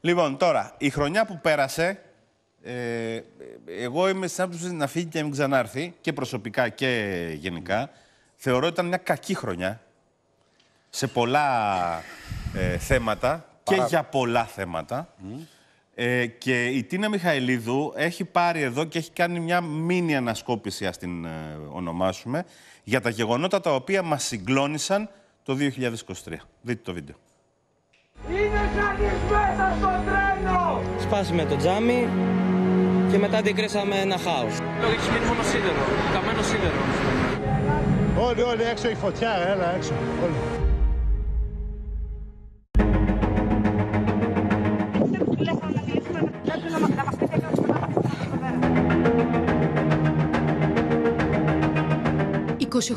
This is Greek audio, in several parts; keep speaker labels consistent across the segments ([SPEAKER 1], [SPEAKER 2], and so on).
[SPEAKER 1] Λοιπόν, τώρα, η χρονιά που πέρασε, ε, εγώ είμαι στην άποψη να φύγει και να μην ξανάρθει, και προσωπικά και γενικά. Θεωρώ ότι ήταν μια κακή χρονιά σε πολλά ε, θέματα και για πολλά θέματα. Ε, και η Τίνα Μιχαηλίδου έχει πάρει εδώ και έχει κάνει μια μίνι ανασκόπηση, ας την ε, ονομάσουμε, για τα γεγονότα τα οποία μας συγκλώνησαν το 2023. Δείτε το βίντεο.
[SPEAKER 2] Είναι κανείς μέσα στο τρένο!
[SPEAKER 3] Σπάσαμε το τζάμι και μετά αντικρίσαμε ένα χάος.
[SPEAKER 4] Έχεις μείνει μόνο σίδερο, καμένο σίδερο.
[SPEAKER 5] Όλοι, όλοι έξω η φωτιά, έλα έξω. Όλοι.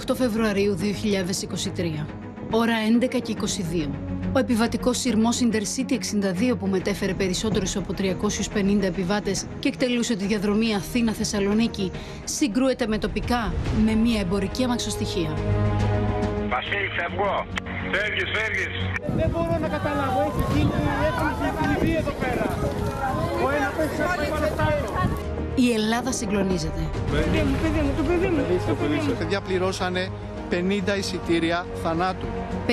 [SPEAKER 6] ...28 Φεβρουαρίου 2023, ώρα 11 και 22. Ο επιβατικός σειρμός Intercity 62 που μετέφερε περισσότερους από 350 επιβάτες και εκτελούσε τη διαδρομή Αθήνα-Θεσσαλονίκη συγκρούεται με τοπικά με μια εμπορική αμαξοστοιχεία.
[SPEAKER 7] Βασίλη, φεύγω. Φεύγεις, φεύγεις.
[SPEAKER 2] Δεν μπορώ να καταλάβω, έχει γίνει έχει γίνει εδώ πέρα. Ο ένας παίξει πάνω
[SPEAKER 6] Η Ελλάδα συγκλονίζεται.
[SPEAKER 2] Παιδί μου, παιδί μου, το παιδί μου.
[SPEAKER 5] Τα παιδιά πληρώσανε 50 εισιτήρια θανάτου.
[SPEAKER 6] 57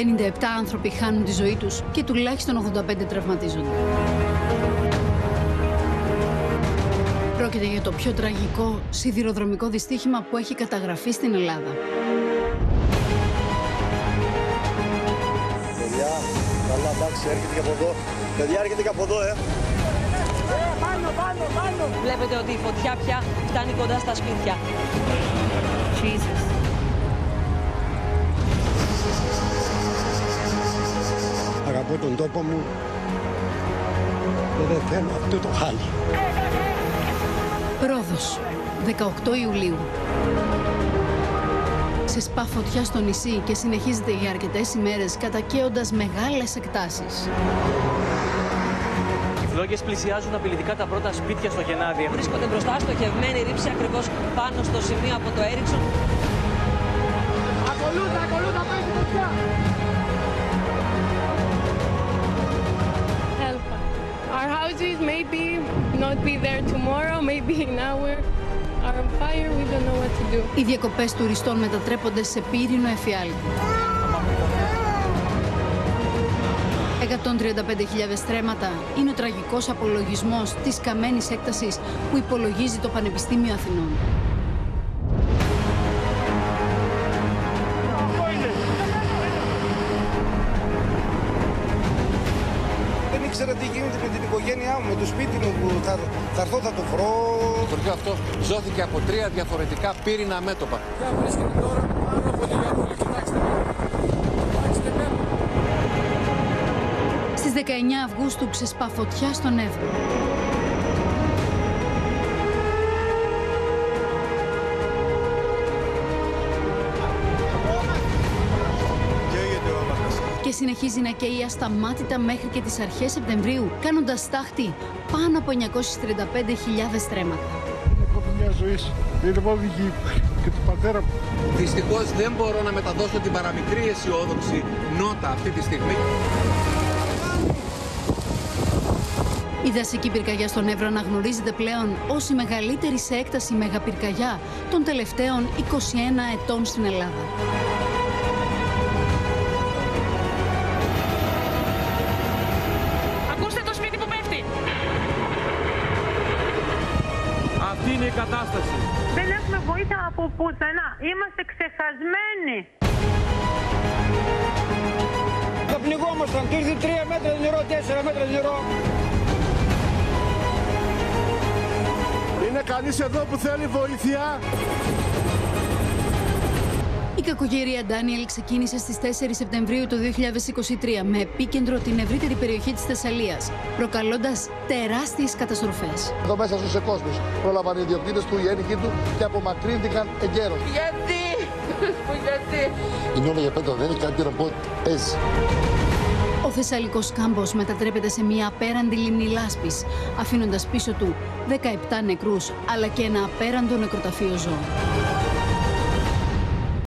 [SPEAKER 6] άνθρωποι χάνουν τη ζωή τους και τουλάχιστον 85 τραυματίζονται. Πρόκειται για το πιο τραγικό σιδηροδρομικό δυστύχημα που έχει καταγραφεί στην Ελλάδα.
[SPEAKER 8] Παιδιά, καλά εντάξει, έρχεται και από εδώ. Παιδιά, έρχεται και από εδώ, ε.
[SPEAKER 2] Πάνω, πάνω, πάνω.
[SPEAKER 9] Βλέπετε ότι η φωτιά πια φτάνει κοντά στα σπίτια.
[SPEAKER 6] Jesus.
[SPEAKER 5] Αγαπώ τον τόπο μου και δεν θέλω αυτό το χάλι.
[SPEAKER 6] Ρόδος, 18 Ιουλίου. Σε σπά φωτιά στο νησί και συνεχίζεται για αρκετές ημέρες κατακαίοντας μεγάλες εκτάσεις.
[SPEAKER 3] Οι φλόγες πλησιάζουν απειλητικά τα πρώτα σπίτια στο Γενάδι.
[SPEAKER 9] Βρίσκονται μπροστά στοχευμένη ρήψη ακριβώς πάνω στο σημείο από το Έριξον.
[SPEAKER 2] Ακολούτα, ακολούτα, παίζει φωτιά.
[SPEAKER 10] Maybe not be there tomorrow, maybe now we're are on fire, we don't know what to do.
[SPEAKER 6] Οι διακοπές τουριστών μετατρέπονται σε πύρινο εφιάλτη. 135.000 στρέμματα είναι ο τραγικός απολογισμός της καμένης έκτασης που υπολογίζει το Πανεπιστήμιο Αθηνών.
[SPEAKER 8] Δεν ήξερα τι γίνεται με την οικογένειά μου, με το σπίτι μου που θα, θα έρθω, θα το βρω.
[SPEAKER 11] Το χωριό αυτό ζώθηκε από τρία διαφορετικά πύρινα μέτωπα.
[SPEAKER 4] Βρίσκεται τώρα πάνω από τη Βερούλη. Κοιτάξτε με. Κοιτάξτε με.
[SPEAKER 6] Στις 19 Αυγούστου ξεσπά φωτιά στον Εύρο. Συνεχίζει να καίει ασταμάτητα μέχρι και τις αρχές Σεπτεμβρίου, κάνοντας στάχτη πάνω από 935.000 στρέμματα.
[SPEAKER 5] Έχω μια ζωής σου. Είναι μόνο γη και του πατέρα μου.
[SPEAKER 11] Δυστυχώς δεν μπορώ να μεταδώσω την παραμικρή αισιόδοξη νότα αυτή τη στιγμή.
[SPEAKER 6] Η δασική πυρκαγιά στον Εύρο αναγνωρίζεται πλέον ως η μεγαλύτερη σε έκταση μεγαπυρκαγιά των τελευταίων 21 ετών στην Ελλάδα.
[SPEAKER 4] Η κατάσταση.
[SPEAKER 10] Δεν έχουμε βοήθεια από πουθενά. Είμαστε ξεχασμένοι.
[SPEAKER 2] Θα πνιγόμασταν, του ήρθε 3 μέτρα νερό, 4 μέτρα νερό.
[SPEAKER 5] Είναι κανείς εδώ που θέλει βοήθεια;
[SPEAKER 6] Η κακογερία Ντάνιελ ξεκίνησε στις 4 Σεπτεμβρίου του 2023 με επίκεντρο την ευρύτερη περιοχή της Θεσσαλίας, προκαλώντας τεράστιες καταστροφές.
[SPEAKER 8] Εδώ μέσα ζούσε κόσμος. Πρόλαβαν οι ιδιοκτήτες του, οι ένοικοι του και απομακρύνθηκαν εγκαίρως.
[SPEAKER 10] Γιατί, γιατί;
[SPEAKER 8] Είναι όλα για πέτρα, δεν είναι κάτι ρομπότ. Παίζει.
[SPEAKER 6] Ο Θεσσαλικός κάμπος μετατρέπεται σε μια απέραντη λίμνη λάσπης, αφήνοντας πίσω του 17 νεκρούς, αλλά και ένα απέραντο νεκροταφείο ζώων.